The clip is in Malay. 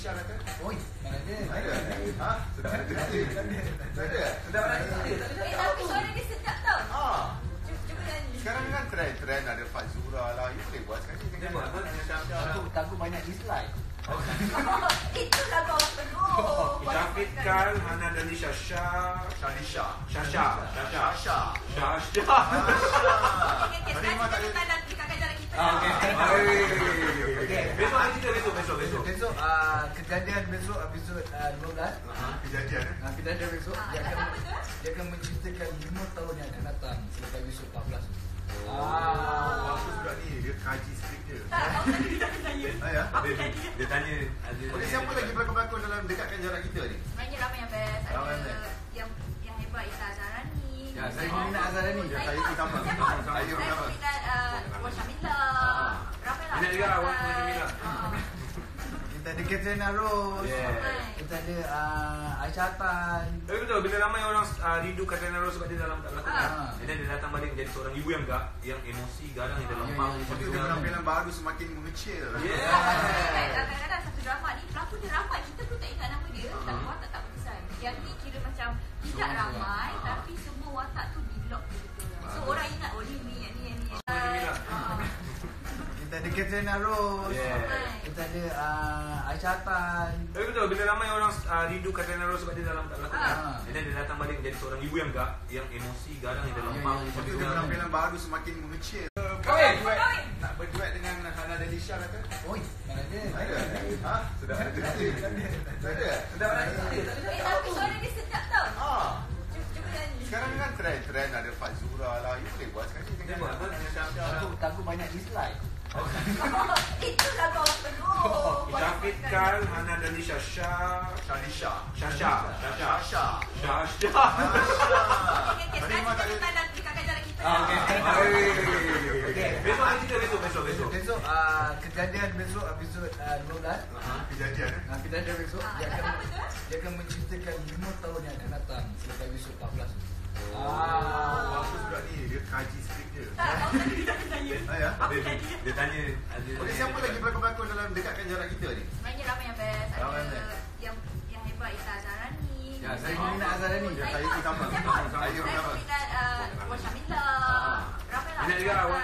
Lisha kata? Oi, mana ada? Ada? Ha? Sudah ada. Sudah ada? Sudah ada. Eh, tapi suara dia sedap tau. Ah. Cuba, cuba nyanyi. Sekarang kan trend-trend ada Fazura lah. You boleh buat sekali dengan Boleh buat, dengan boleh. Syasha lah. Takut takut banyak dislike. Oh, itu lagu awak penuh. Syafiq Kal, Hana Dali Syasha, Shalisha. Syasha, Syasha, Syasha. Syasha. Okey, okey. Tadi Sekarang memang kita tak ada- letak dalam tingkatkan jarak kita. Ah, okey. Okey. Besok hari kita besok besok besok. Besok kejadian besok episod ah, 12. Ah, Kejadian eh? Kita ada besok Ah, dia akan apa dia akan menceritakan 5 tahun yang akan datang selepas episod 14. Ah, bagus budak ni. Dia kaji skrip dia. Kita tanya. Ah, ya? Dia, dia tanya ada Oleh siapa lagi pelakon-pelakon dalam dekatkan jarak kita ni? Sebenarnya ramai yang best. Ramai Ada yang yang yang hebat Ita Azharani. Ya, saya minat Azharani. Ya, saya pun sama. Saya pun. sama. Saya pun Saya sama. pun minat uh, Wan Syamila. Ah. Lah. Juga. Ah. Kita ada Katrina Rose. Yeah. Kita ada ah, Aisyah Tan. Tapi betul bila ramai orang uh, rindu Katrina Rose sebab dia dalam tak berlakon. Ah. Dan dia datang balik menjadi seorang ibu yang gak yang emosi garang yang Ya, lempang. ya, ya. Lepas tu dia penampilan baru semakin mengecil. Yeah. Kan, Kadang-kadang satu drama ni pelakon dia ramai kita pun tak ingat nama dia Ah. tapi watak tak berkesan. Yang ni kira macam tidak ramai Ah. tapi semua watak tu di lock betul. So orang ingat oh ni ni ni Katrina Rose. Yeah. Kita ada ah, Aisyah Tan. Tapi betul bila ramai orang uh, rindu Katrina Rose sebab dia dalam tak berlakon. Ah. Dan dia datang balik menjadi seorang ibu yang gak yang emosi garang yang lempang. Ya, ya, Lepas tu dia penampilan baru semakin mengecil. Kahwin. Kahwin. Nak berduet dengan Hana Delisha kata? Oi, mana ada? Ada? Ha? Sudah ada. Sudah ada? Sudah ada. Eh, tapi suara dia sedap tau. Ah. Nyanyi. Sekarang kan trend-trend ada Fazura lah. You boleh buat dengan lah. Takut takut banyak dislike. Oh, itu lagu awak penuh. Syafiq Kal, Hana Dali Syasha, Shalisha. Syasha, Syasha, Syasha. Syasha. Okey, okey. Tadi Sekarang kita tak letak dalam tingkatkan jarak kita. Ah, okey. Okey. Besok hari kita besok besok besok. Besok ah, kejadian besok episod ah, 12. Ah, Kejadian? Nah, kita ada besok dia tak akan dia akan menceritakan 5 tahun yang akan datang selepas episod 14. Ah, bagus budak ni. Dia kaji skrip dia. Apa dia. Dia tanya siapa lagi pelakon-pelakon dalam dekatkan jarak kita ni? Sebenarnya ramai yang best. Ada yang, yang hebat Isa Azharani. Ya, saya ingin nak Azharani. Saya Saya pun sama Saya pun sama Saya pun sama Saya pun sama Saya pun sama